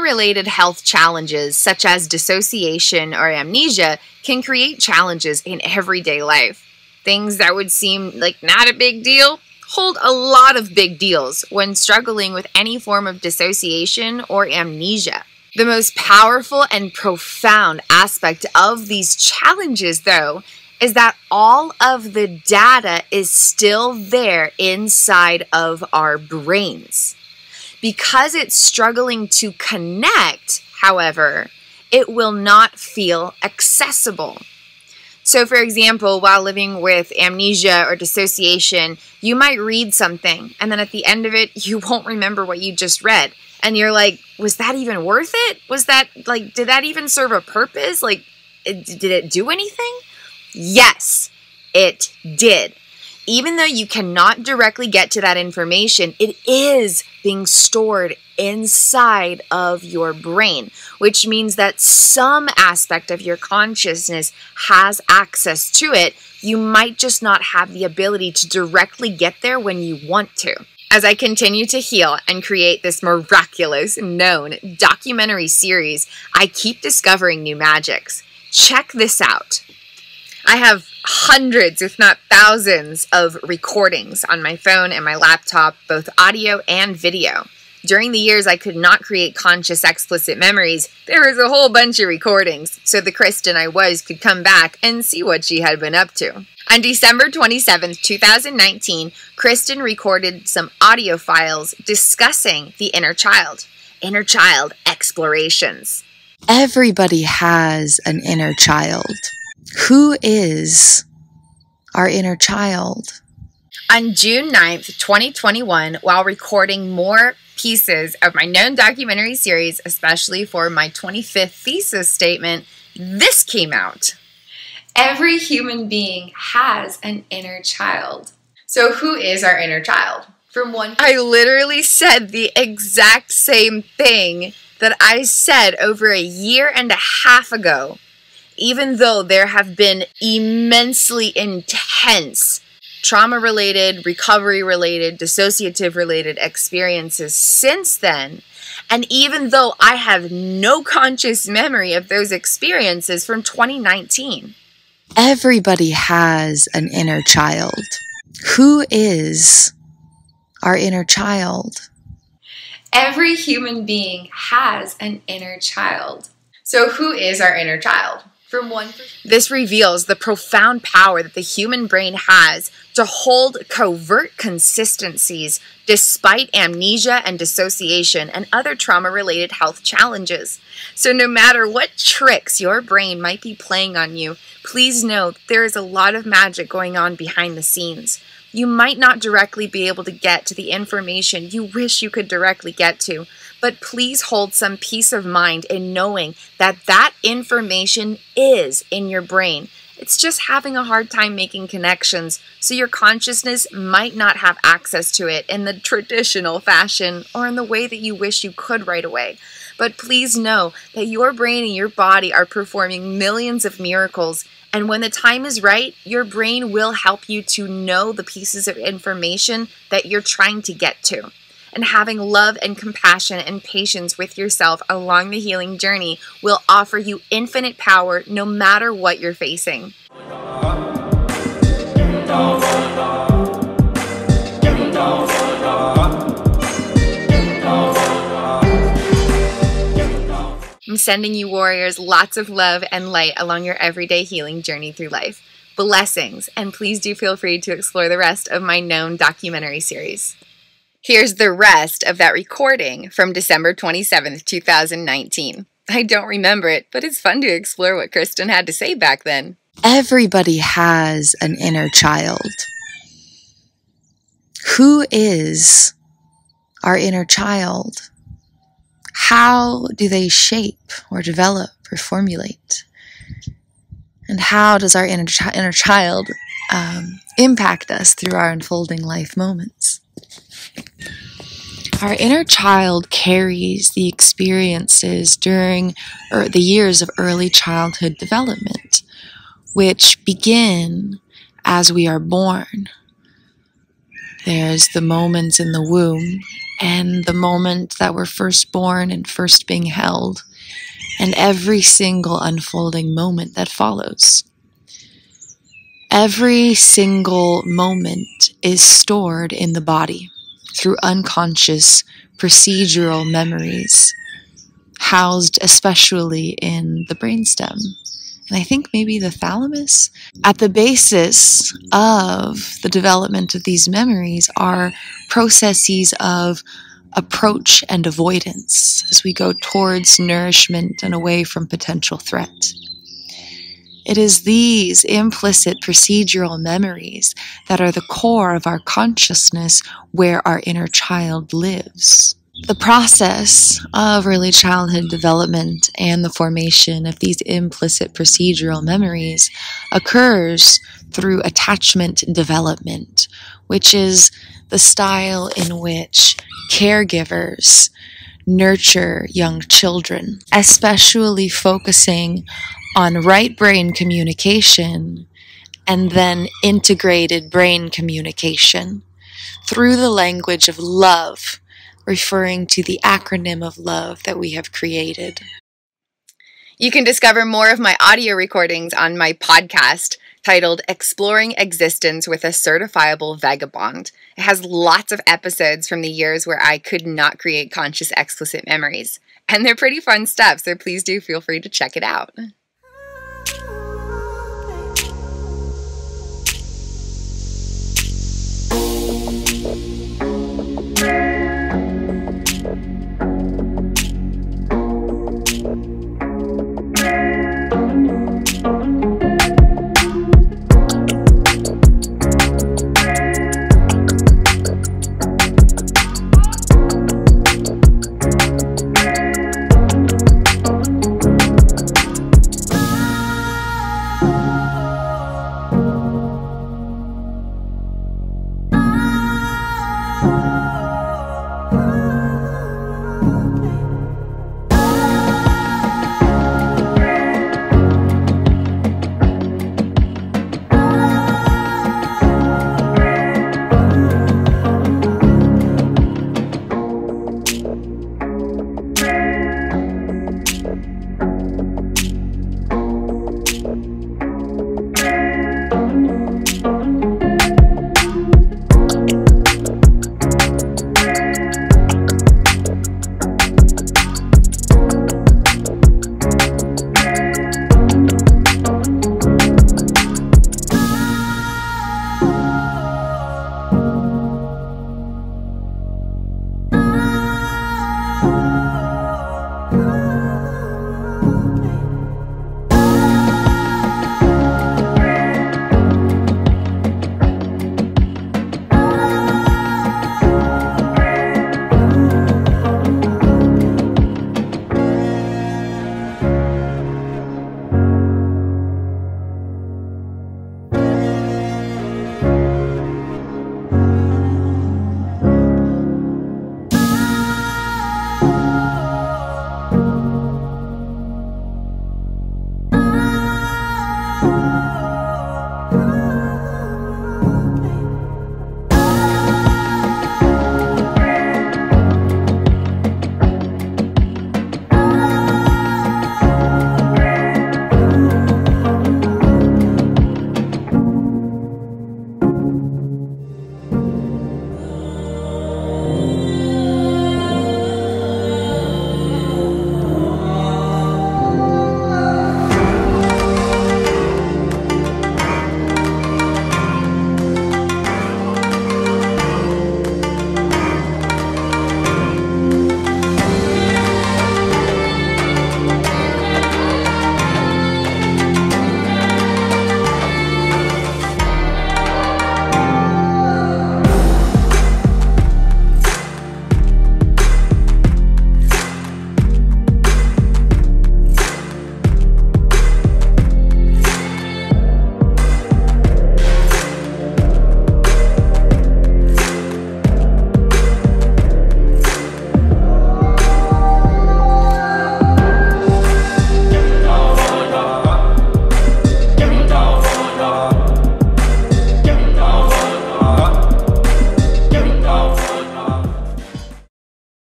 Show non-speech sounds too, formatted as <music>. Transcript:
related health challenges, such as dissociation or amnesia, can create challenges in everyday life. Things that would seem like not a big deal hold a lot of big deals when struggling with any form of dissociation or amnesia. The most powerful and profound aspect of these challenges, though, is that all of the data is still there inside of our brains. Because it's struggling to connect, however, it will not feel accessible. So, for example, while living with amnesia or dissociation, you might read something and then at the end of it, <laughs> you won't remember what you just read. And you're like, was that even worth it? Was that, like, did that even serve a purpose? Like, did it do anything? Yes, it did. Even though you cannot directly get to that information, it is being stored inside of your brain, which means that some aspect of your consciousness has access to it. You might just not have the ability to directly get there when you want to. As I continue to heal and create this miraculous known documentary series, I keep discovering new magics. Check this out. I have hundreds, if not thousands, of recordings on my phone and my laptop, both audio and video. During the years I could not create conscious explicit memories, there was a whole bunch of recordings, so the Kristin I was could come back and see what she had been up to. On December 27, 2019, Kristin recorded some audio files discussing the inner child, inner child explorations. Everybody has an inner child. Who is our inner child? On June 9th, 2021, while recording more pieces of my known documentary series, especially for my 25th thesis statement, this came out. Every human being has an inner child. So, who is our inner child? From one, I literally said the exact same thing that I said over a year and a half ago even though there have been immensely intense trauma related, recovery related, dissociative related experiences since then, and even though I have no conscious memory of those experiences from 2019. Everybody has an inner child. Who is our inner child? Every human being has an inner child. So, who is our inner child? From one this reveals the profound power that the human brain has to hold covert consistencies despite amnesia and dissociation and other trauma related health challenges. So, no matter what tricks your brain might be playing on you, please know there is a lot of magic going on behind the scenes. You might not directly be able to get to the information you wish you could directly get to, but please hold some peace of mind in knowing that that information is in your brain. It's just having a hard time making connections, so your consciousness might not have access to it in the traditional fashion or in the way that you wish you could right away. But please know that your brain and your body are performing millions of miracles, and when the time is right, your brain will help you to know the pieces of information that you're trying to get to and having love and compassion and patience with yourself along the healing journey will offer you infinite power no matter what you're facing. Sending you, warriors, lots of love and light along your everyday healing journey through life. Blessings, and please do feel free to explore the rest of my known documentary series. Here's the rest of that recording from December 27th, 2019. I don't remember it, but it's fun to explore what Kristin had to say back then. Everybody has an inner child. Who is our inner child? How do they shape or develop or formulate? And how does our inner, chi- inner child um, impact us through our unfolding life moments? Our inner child carries the experiences during er, the years of early childhood development, which begin as we are born. There's the moments in the womb and the moment that we're first born and first being held, and every single unfolding moment that follows. Every single moment is stored in the body through unconscious procedural memories, housed especially in the brainstem. And I think maybe the thalamus. At the basis of the development of these memories are processes of approach and avoidance as we go towards nourishment and away from potential threat. It is these implicit procedural memories that are the core of our consciousness where our inner child lives. The process of early childhood development and the formation of these implicit procedural memories occurs through attachment development, which is the style in which caregivers nurture young children, especially focusing on right brain communication and then integrated brain communication through the language of love, referring to the acronym of love that we have created. You can discover more of my audio recordings on my podcast titled Exploring Existence with a Certifiable Vagabond. It has lots of episodes from the years where I could not create conscious explicit memories. And they're pretty fun stuff, so please do feel free to check it out.